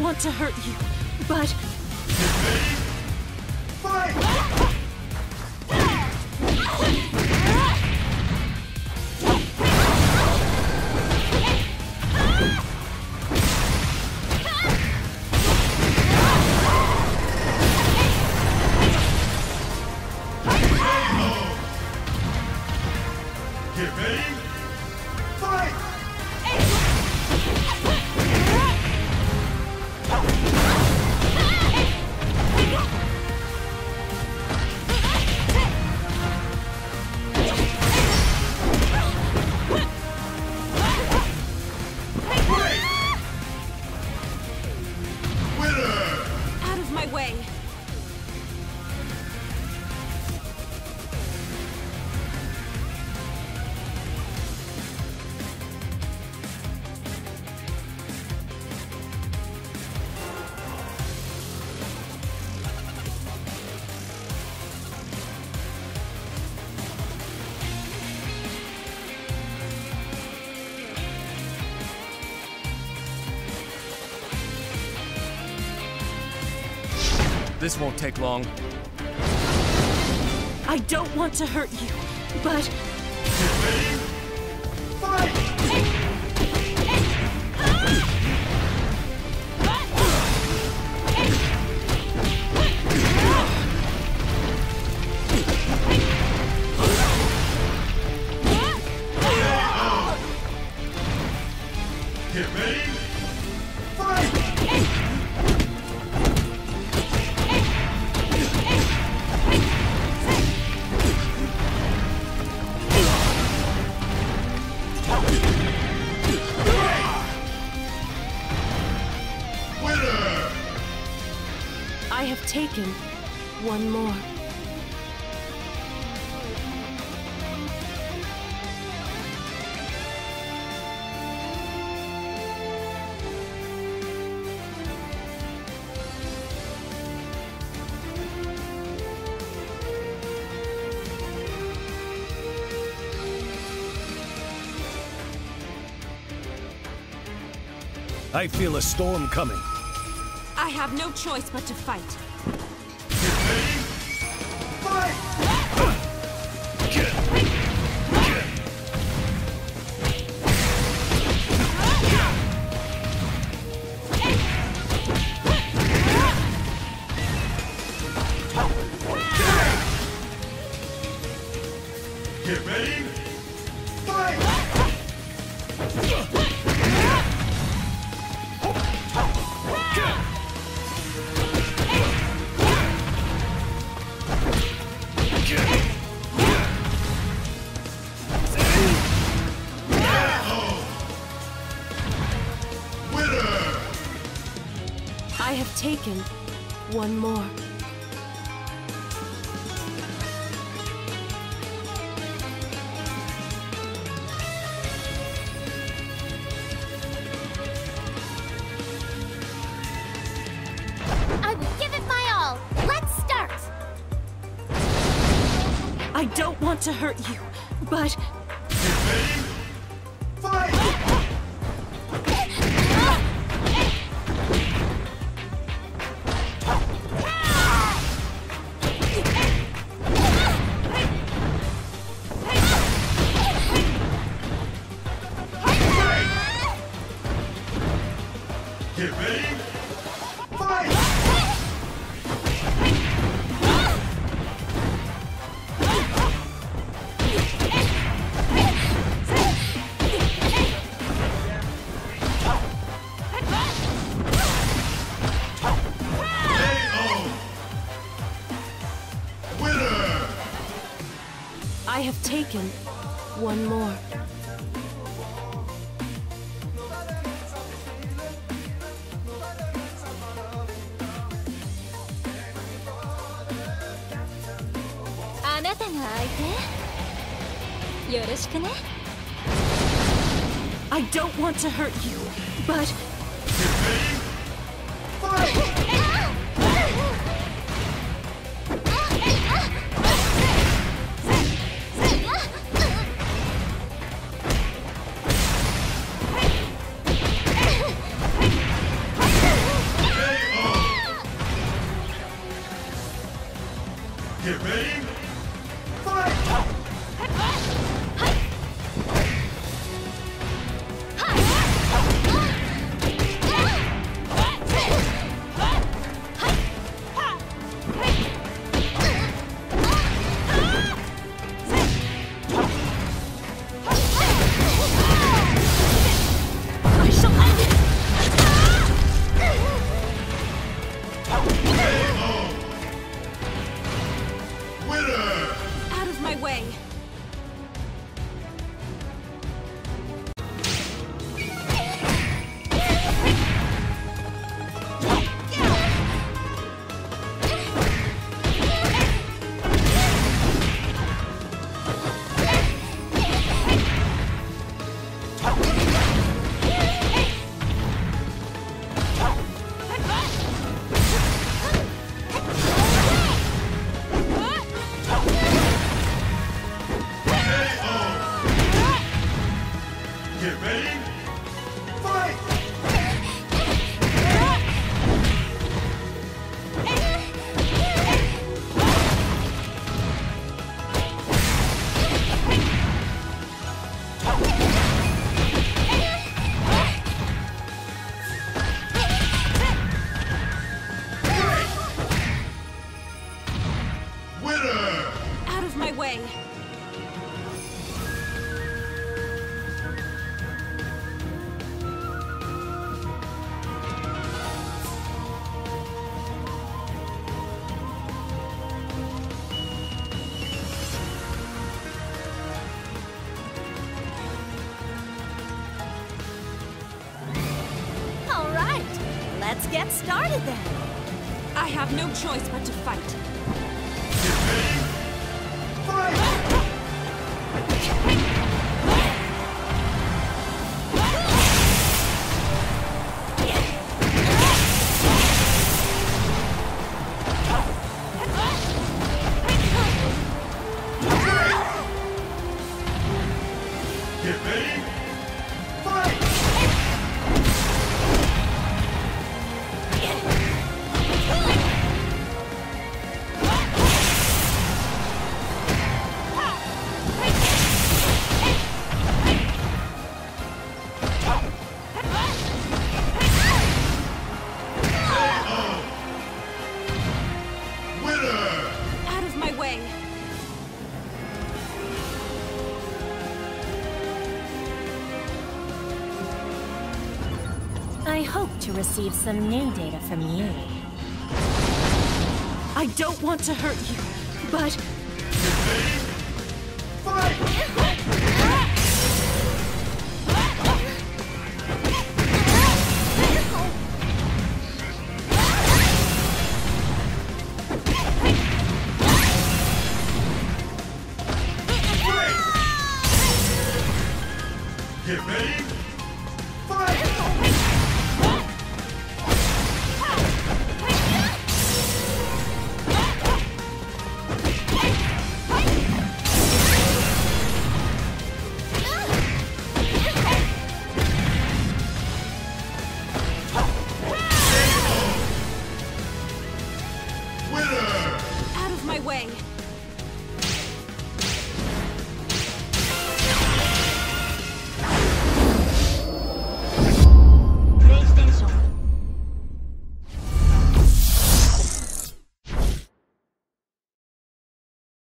want to hurt you, but Get ready. Fight! This won't take long. I don't want to hurt you, but Get ready. Fight! Get ready. I have taken one more. I feel a storm coming. I have no choice but to fight. Get ready. Fight! I have taken one more. I will give it my all. Let's start. I don't want to hurt you, but second. One more. I don't want to hurt you, but Get ready, fight! Let's get started then. I have no choice but to fight. Hope to receive some new data from you. I don't want to hurt you, but Way.